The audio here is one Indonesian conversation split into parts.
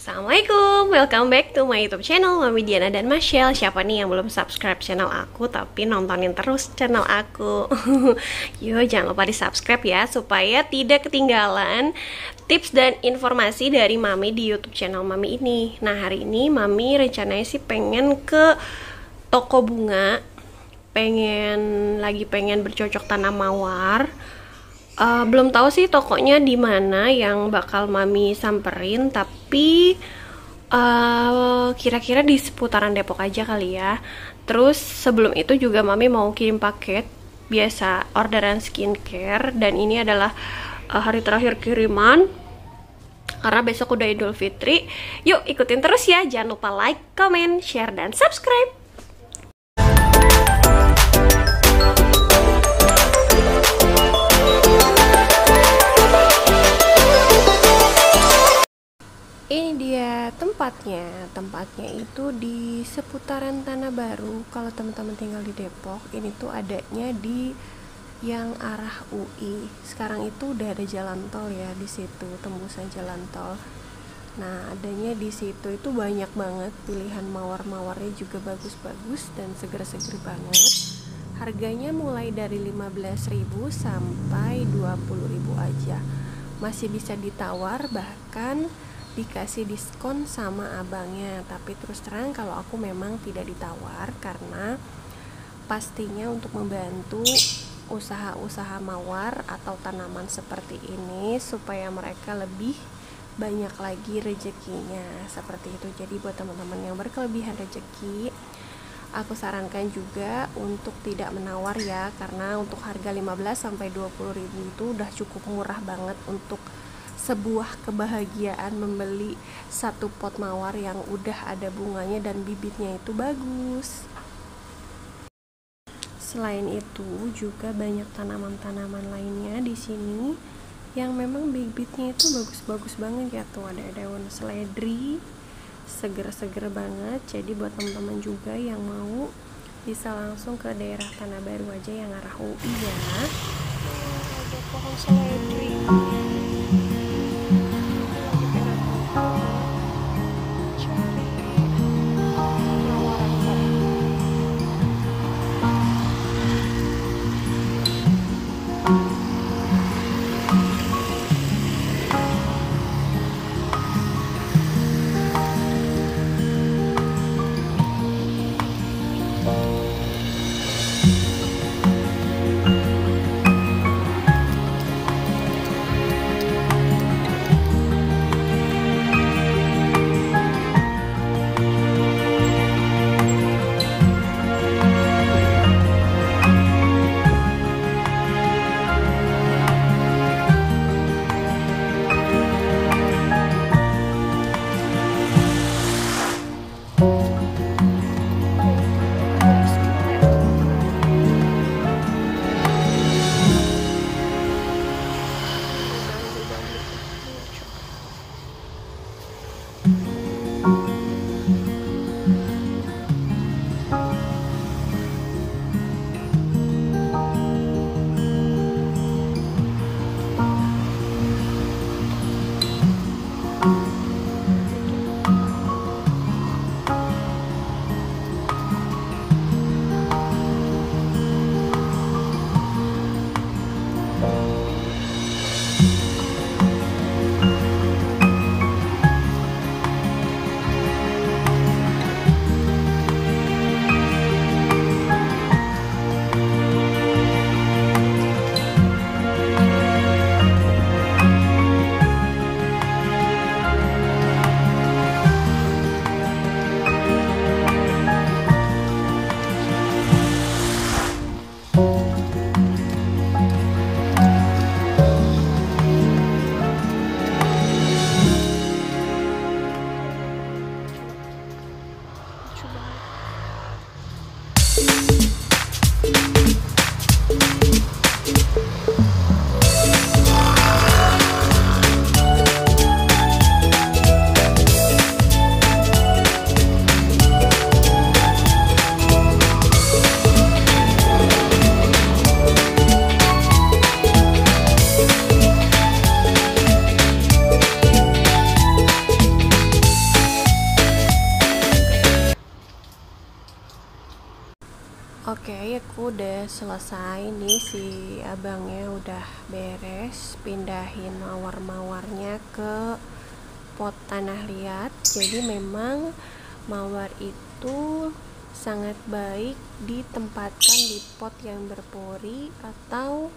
Assalamualaikum, welcome back to my YouTube channel Mami Diana dan Michelle. Siapa nih yang belum subscribe channel aku tapi nontonin terus channel aku? Yuk, jangan lupa di subscribe ya supaya tidak ketinggalan tips dan informasi dari Mami di YouTube channel Mami ini. Nah, hari ini Mami rencananya sih pengen ke toko bunga, pengen lagi pengen bercocok tanam mawar uh, belum tahu sih tokonya di mana yang bakal mami samperin tapi kira kira-kira di seputaran Depok aja kali ya terus sebelum itu juga mami mau kirim paket biasa orderan skincare dan ini adalah uh, hari terakhir kiriman karena besok udah Idul Fitri. Yuk ikutin terus ya, jangan lupa like, comment, share, dan subscribe. Ini dia tempatnya. Tempatnya itu di seputaran Tanah Baru. Kalau teman-teman tinggal di Depok ini tuh adanya di yang arah UI sekarang itu udah ada jalan tol ya di situ tembusan jalan tol. Nah adanya di situ itu banyak banget pilihan mawar-mawarnya juga bagus-bagus dan seger-seger banget. Harganya mulai dari 15.000 sampai 20.000 aja. Masih bisa ditawar bahkan dikasih diskon sama abangnya. Tapi terus terang kalau aku memang tidak ditawar karena pastinya untuk membantu usaha-usaha mawar atau tanaman seperti ini supaya mereka lebih banyak lagi rezekinya. Seperti itu. Jadi buat teman-teman yang berkelebihan rezeki aku sarankan juga untuk tidak menawar ya. Karena untuk harga 15 sampai 20 ribu itu udah cukup murah banget untuk sebuah kebahagiaan membeli satu pot mawar yang udah ada bunganya dan bibitnya itu bagus. Selain itu juga banyak tanaman-tanaman lainnya di sini yang memang bibitnya itu bagus-bagus banget ya tuh. Ada daun seledri seger-seger banget. Jadi buat teman-teman juga yang mau bisa langsung ke daerah Tanah Baru aja yang arah UI ya. Ada pohon seledri aku udah selesai nih si abangnya udah beres pindahin mawar-mawarnya ke pot tanah liat. Jadi memang mawar itu sangat baik ditempatkan di pot yang berpori atau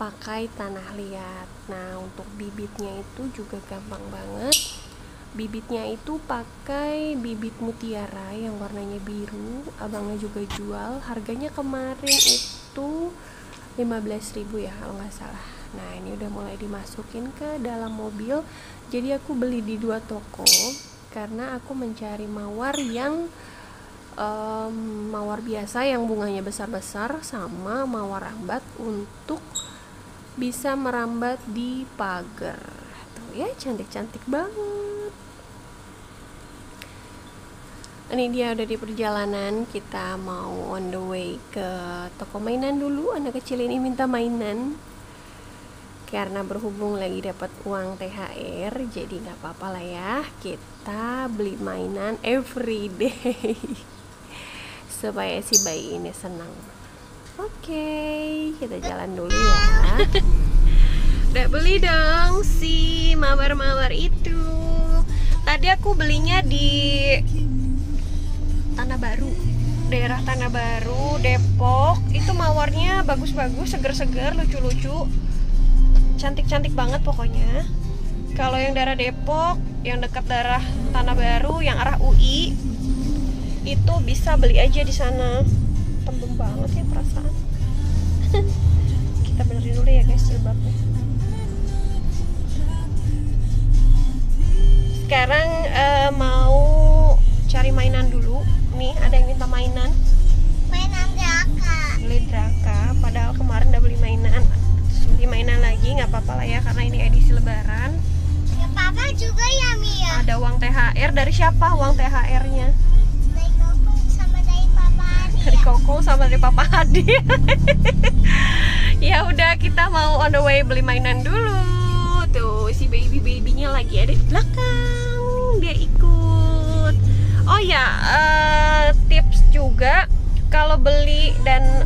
pakai tanah liat. Nah untuk bibitnya itu juga gampang banget bibitnya itu pakai bibit mutiara yang warnanya biru abangnya juga jual. Harganya kemarin itu 15.000 ya kalau nggak salah. Nah ini udah mulai dimasukin ke dalam mobil. Jadi aku beli di dua toko karena aku mencari mawar yang um, mawar biasa yang bunganya besar-besar sama mawar rambat untuk bisa merambat di pagar. Tuh ya cantik-cantik banget ini dia udah di perjalanan kita mau on the way ke toko mainan dulu. Anak kecil ini minta mainan karena berhubung lagi dapat uang THR jadi nggak apa-apa lah ya. Kita beli mainan everyday supaya si bayi ini senang. Oke okay, kita jalan dulu ya. Udah beli dong si mawar-mawar itu. Tadi aku belinya di Tanah Baru. Daerah Tanah Baru Depok itu mawarnya bagus-bagus seger-seger lucu-lucu. Cantik-cantik banget pokoknya. Kalau yang daerah Depok yang dekat daerah Tanah Baru yang arah UI itu bisa beli aja di sana. Tembem banget ya perasaan. Kita benerin dulu ya guys jilbabnya. Sekarang uh, mau cari mainan dulu. Nih ada yang minta mainan? Mainan draka. Beli draka. Padahal kemarin udah beli mainan. Beli mainan lagi nggak apa-apa lah ya karena ini edisi lebaran. Ya papa juga ya Mia. Ada uang THR dari siapa uang THR nya dari koko sama dari papa Adi. Dari Koko sama dari Papa Hadi ya udah kita mau on the way beli mainan dulu. Tuh si baby babynya lagi ada di belakang. Dia ikut ya uh, tips juga. Kalau beli dan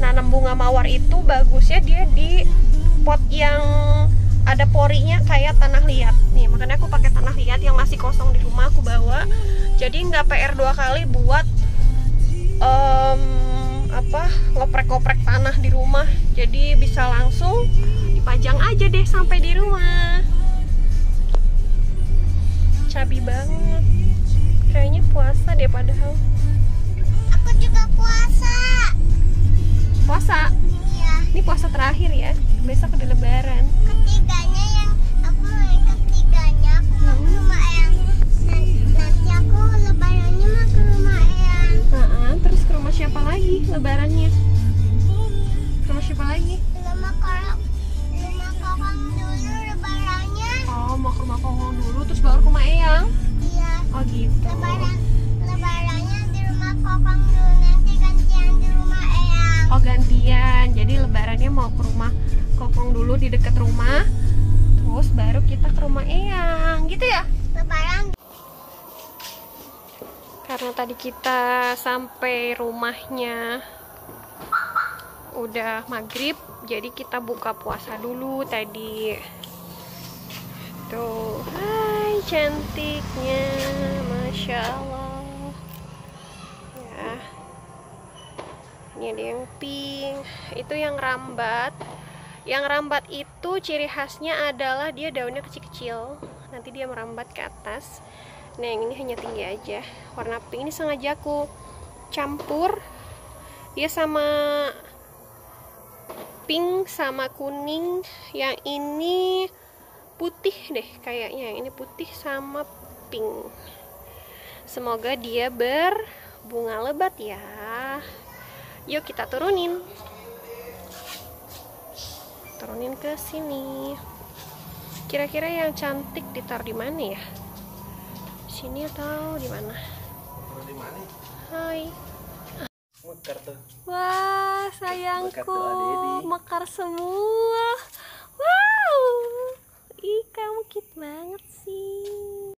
nanam bunga mawar itu bagusnya dia di pot yang ada porinya kayak tanah liat. Nih makanya aku pakai tanah liat yang masih kosong di rumah aku bawa. Jadi nggak PR dua kali buat um, apa ngoprek-ngoprek tanah di rumah. Jadi bisa langsung dipajang aja deh sampai di rumah. Cabi banget kayaknya puasa deh padahal. Aku juga puasa. Puasa? Iya. Ini puasa terakhir ya. Besok udah lebaran. Ketiganya yang aku main ketiganya aku mau ke rumah Eyang Nan- nanti aku lebarannya mau ke rumah Eyang Nah, terus ke rumah siapa lagi lebarannya? Ke rumah siapa lagi? Rumah korok rumah kokang mau ke rumah kokong dulu di dekat rumah. Terus baru kita ke rumah eyang gitu ya? Lebaran karena tadi kita sampai rumahnya udah maghrib jadi kita buka puasa dulu tadi. Tuh hai cantiknya masya allah ya ini ada yang pink itu yang rambat. Yang rambat itu ciri khasnya adalah dia daunnya kecil-kecil. Nanti dia merambat ke atas. Nah yang ini hanya tinggi aja. Warna pink ini sengaja aku campur dia sama pink sama kuning. Yang ini putih deh kayaknya. Yang ini putih sama pink. Semoga dia berbunga lebat ya yuk kita turunin turunin ke sini kira-kira yang cantik ditaruh di mana ya sini atau di mana Taruh di mana? hai Mekar tuh. Wah, sayangku, mekar semua. Wow, ih kamu cute banget sih.